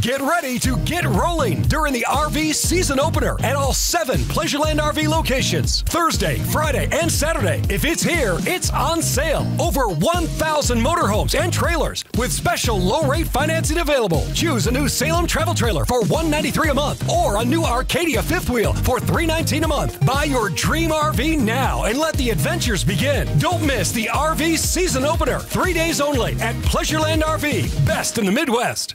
Get ready to get rolling during the RV season opener at all seven Pleasureland RV locations. Thursday, Friday, and Saturday. If it's here, it's on sale. Over 1,000 motorhomes and trailers with special low rate financing available. Choose a new Salem travel trailer for $193 a month or a new Arcadia fifth wheel for $319 a month. Buy your dream RV now and let the adventures begin. Don't miss the RV season opener. Three days only at Pleasureland RV. Best in the Midwest.